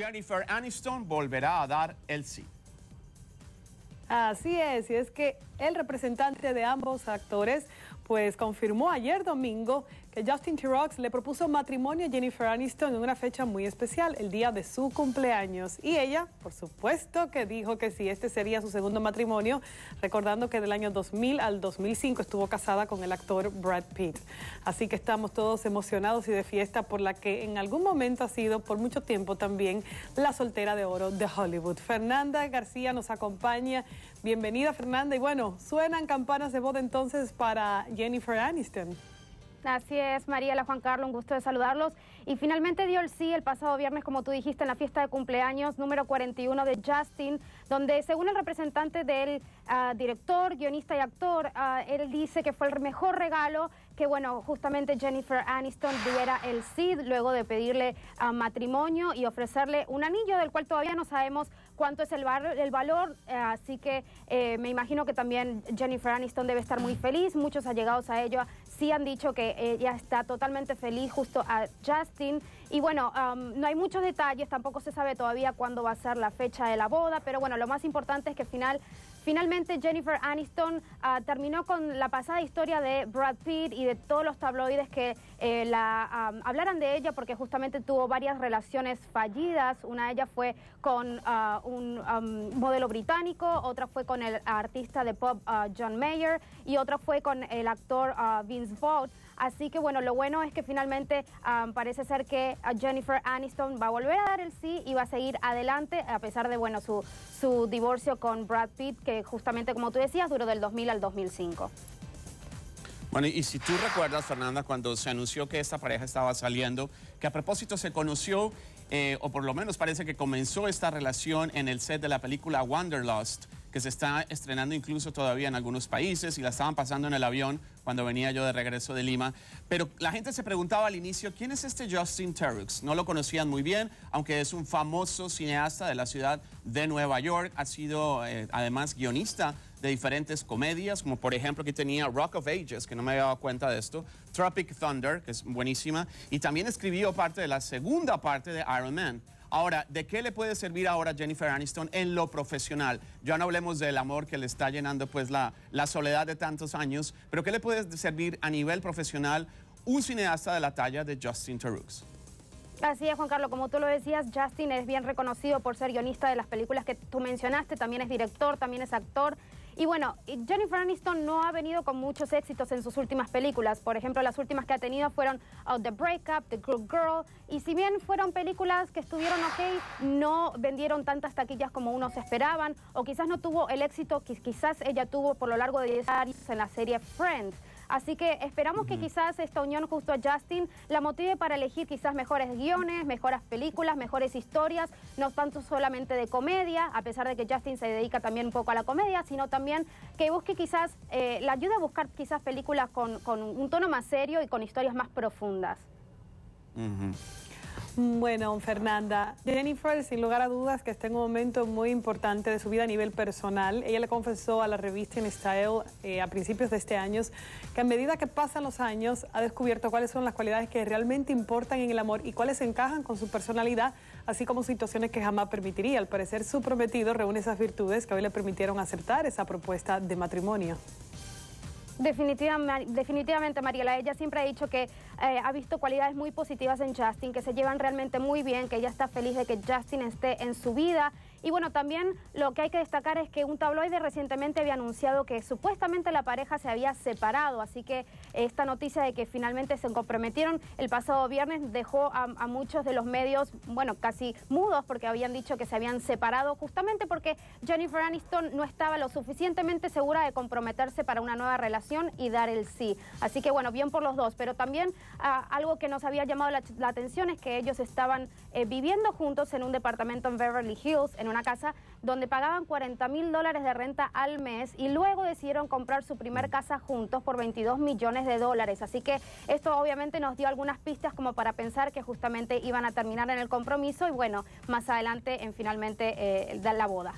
Jennifer Aniston volverá a dar el sí. Así es, y es que el representante de ambos actores pues confirmó ayer domingo que Justin Tirox le propuso matrimonio a Jennifer Aniston en una fecha muy especial, el día de su cumpleaños. Y ella, por supuesto que dijo que sí, este sería su segundo matrimonio, recordando que del año 2000 al 2005 estuvo casada con el actor Brad Pitt. Así que estamos todos emocionados y de fiesta por la que en algún momento ha sido por mucho tiempo también la soltera de oro de Hollywood. Fernanda García nos acompaña. Bienvenida Fernanda. Y bueno, suenan campanas de boda entonces para Jennifer Aniston. Así es, Mariela, Juan Carlos, un gusto de saludarlos. Y finalmente dio el sí el pasado viernes, como tú dijiste, en la fiesta de cumpleaños número 41 de Justin, donde según el representante del ah, director, guionista y actor, ah, él dice que fue el mejor regalo que, bueno, justamente Jennifer Aniston diera el sí luego de pedirle ah, matrimonio y ofrecerle un anillo del cual todavía no sabemos cuánto es el, el valor, así que eh, me imagino que también Jennifer Aniston debe estar muy feliz, muchos allegados a ella sí han dicho que ella está totalmente feliz justo a Justin. Y bueno, um, no hay muchos detalles, tampoco se sabe todavía cuándo va a ser la fecha de la boda, pero bueno, lo más importante es que final Finalmente, Jennifer Aniston ah, terminó con la pasada historia de Brad Pitt y de todos los tabloides que eh, la hablaran de ella porque justamente tuvo varias relaciones fallidas. Una de ellas fue con ah, un modelo británico, otra fue con el artista de pop ah, John Mayer y otra fue con el actor Vince Vaughn. Así que bueno, lo bueno es que finalmente parece ser que Jennifer Aniston va a volver a dar el sí y va a seguir adelante a pesar de bueno su, su divorcio con Brad Pitt que justamente como tú decías duró del 2000 al 2005. Bueno, y si tú recuerdas, Fernanda, cuando se anunció que esta pareja estaba saliendo, que a propósito se conoció, eh, o por lo menos parece que comenzó esta relación en el set de la película Wanderlust, que se está estrenando incluso todavía en algunos países y la estaban pasando en el avión cuando venía yo de regreso de Lima. Pero la gente se preguntaba al inicio, ¿quién es este Justin Terrux? No lo conocían muy bien, aunque es un famoso cineasta de la ciudad de Nueva York. Ha sido eh, además guionista de diferentes comedias, como por ejemplo que tenía Rock of Ages, que no me había dado cuenta de esto, Tropic Thunder, que es buenísima, y también escribió parte de la segunda parte de Iron Man. Ahora, ¿de qué le puede servir ahora Jennifer Aniston en lo profesional? Ya no hablemos del amor que le está llenando pues la, soledad de tantos años, pero ¿qué le puede servir a nivel profesional un cineasta de la talla de Justin Theroux? Así es, Juan Carlos, como tú lo decías, Justin es bien reconocido por ser guionista de las películas que tú mencionaste, también es director, también es actor. Y bueno, Jennifer Aniston no ha venido con muchos éxitos en sus últimas películas. Por ejemplo, las últimas que ha tenido fueron uh, The Breakup, The Good Girl. Y si bien fueron películas que estuvieron ok, no vendieron tantas taquillas como unos esperaban. O quizás no tuvo el éxito que quizás ella tuvo por lo largo de 10 años en la serie Friends. Así que esperamos que quizás esta unión justo a Justin la motive para elegir quizás mejores guiones, mejores películas, mejores historias, no tanto solamente de comedia, a pesar de que Justin se dedica también un poco a la comedia, sino también que busque quizás, eh, la ayude a buscar quizás películas con, un tono más serio y con historias más profundas. Bueno, Fernanda, Jennifer, sin lugar a dudas, que está en un momento muy importante de su vida a nivel personal. Ella le confesó a la revista In Style eh, a principios de este año que a medida que pasan los años ha descubierto cuáles son las cualidades que realmente importan en el amor y cuáles encajan con su personalidad, así como situaciones que jamás permitiría. Al parecer, su prometido reúne esas virtudes que hoy le permitieron aceptar esa propuesta de matrimonio. Definitivamente, Mariela, ella siempre ha dicho que eh, ha visto cualidades muy positivas en Justin, que se llevan realmente muy bien, que ella está feliz de que Justin esté en su vida y bueno, también lo que hay que destacar es que un tabloide recientemente había anunciado que supuestamente la pareja se había separado, así que esta noticia de que finalmente se comprometieron el pasado viernes dejó a, muchos de los medios, bueno, casi mudos porque habían dicho que se habían separado justamente porque Jennifer Aniston no estaba lo suficientemente segura de comprometerse para una nueva relación y dar el sí. Así que bueno, bien por los dos, pero también ah, algo que nos había llamado la, atención es que ellos estaban eh, viviendo juntos en un departamento en Beverly Hills, en una casa donde pagaban 40 mil dólares de renta al mes y luego decidieron comprar su primer casa juntos por 22 millones de dólares. Así que esto obviamente nos dio algunas pistas como para pensar que justamente iban a terminar en el compromiso y bueno, más adelante en finalmente eh, la boda.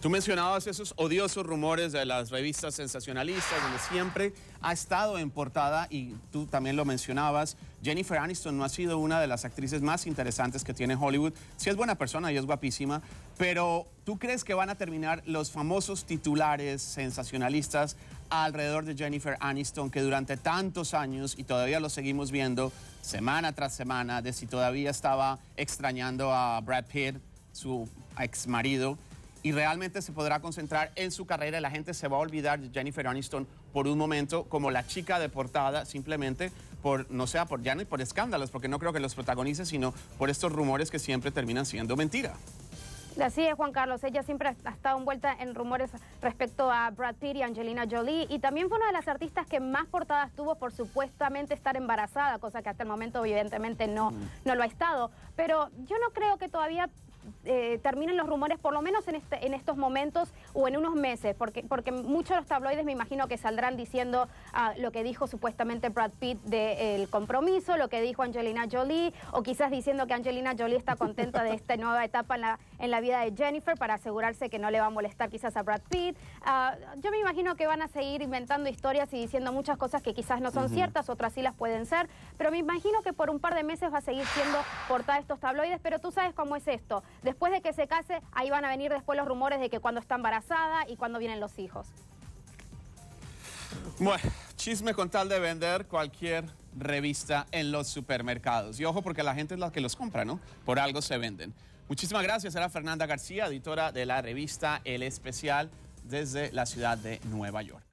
Tú mencionabas esos odiosos rumores de las revistas sensacionalistas, donde siempre ha estado en portada, y tú también lo mencionabas, Jennifer Aniston no ha sido una de las actrices más interesantes que tiene Hollywood. Sí es buena persona y es guapísima, pero ¿tú crees que van a terminar los famosos titulares sensacionalistas alrededor de Jennifer Aniston que durante tantos años y todavía lo seguimos viendo semana tras semana de si todavía estaba extrañando a Brad Pitt, su ex marido? Y realmente se podrá concentrar en su carrera y la gente se va a olvidar de Jennifer Aniston por un momento como la chica de portada simplemente por, no sea por ya ni por escándalos, porque no creo que los protagonice, sino por estos rumores que siempre terminan siendo mentira. Así es, Juan Carlos. Ella siempre ha estado envuelta en rumores respecto a Brad Pitt y Angelina Jolie. Y también fue una de las artistas que más portadas tuvo por supuestamente estar embarazada, cosa que hasta el momento evidentemente no, mm. no lo ha estado. Pero yo no creo que todavía eh, terminen los rumores, por lo menos en, este, en estos momentos o en unos meses, porque, porque muchos de los tabloides me imagino que saldrán diciendo ah, lo que dijo supuestamente Brad Pitt del compromiso, lo que dijo Angelina Jolie, o quizás diciendo que Angelina Jolie está contenta de esta nueva etapa en la, en la vida de Jennifer para asegurarse que no le va a molestar quizás a Brad Pitt. Ah, yo me imagino que van a seguir inventando historias y diciendo muchas cosas que quizás no son ciertas, otras sí las pueden ser, pero me imagino que por un par de meses va a seguir siendo portada estos tabloides, pero tú sabes cómo es esto. Después de que se case, ahí van a venir después los rumores de que cuando está embarazada y cuando vienen los hijos. Bueno, chisme con tal de vender cualquier revista en los supermercados. Y ojo porque la gente es la que los compra, ¿no? Por algo se venden. Muchísimas gracias. Era Fernanda García, editora de la revista El Especial desde la ciudad de Nueva York.